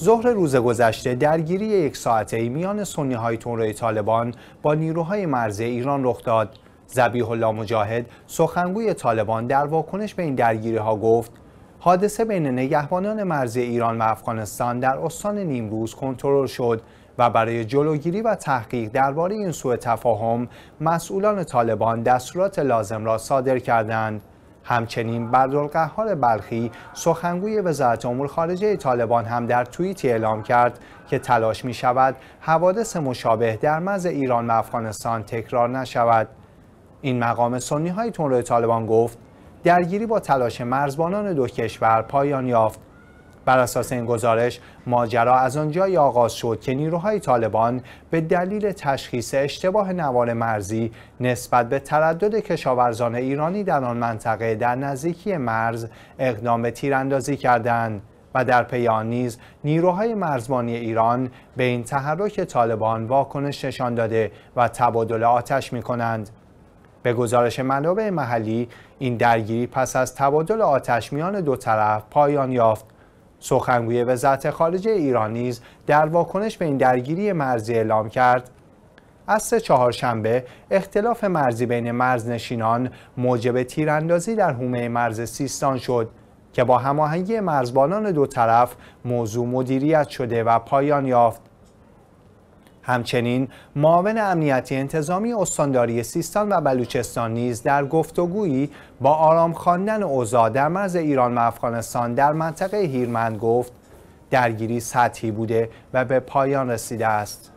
ظهر روز گذشته درگیری یک ساعته میان سنی های تونروی طالبان با نیروهای مرزی ایران رخ داد. زبیح الله مجاهد سخنگوی طالبان در واکنش به این درگیری ها گفت حادثه بین نگهبانان مرزی ایران و افغانستان در استان نیمروز کنترل شد و برای جلوگیری و تحقیق درباره این سوء تفاهم مسئولان طالبان دستورات لازم را صادر کردند. همچنین بدرالقهار بلخی سخنگوی وزارت امور خارجه طالبان هم در توییتی اعلام کرد که تلاش می شود حوادث مشابه در مرز ایران و افغانستان تکرار نشود. این مقام سنی های تونرو طالبان گفت درگیری با تلاش مرزبانان دو کشور پایان یافت بر اساس این گزارش ماجرا از آنجایی آغاز شد که نیروهای طالبان به دلیل تشخیص اشتباه نوار مرزی نسبت به تردد کشاورزان ایرانی در آن منطقه در نزدیکی مرز اقدام به تیراندازی کردند و در پی آن نیز نیروهای مرزبانی ایران به این تحرک طالبان واکنش نشان داده و تبادل آتش می کنند. به گزارش منابع محلی این درگیری پس از تبادل آتش میان دو طرف پایان یافت سخنگوی وزارت خارجه ایران نیز در واکنش به این درگیری مرزی اعلام کرد. از چهارشنبه اختلاف مرزی بین مرزنشینان موجب تیراندازی در حومه مرز سیستان شد که با هماهنگی مرزبانان دو طرف موضوع مدیریت شده و پایان یافت. همچنین معاون امنیتی انتظامی استانداری سیستان و بلوچستان نیز در گفتگویی با آرام خواندن اوضاع در مرز ایران و افغانستان در منطقه هیرمند گفت درگیری سطحی بوده و به پایان رسیده است.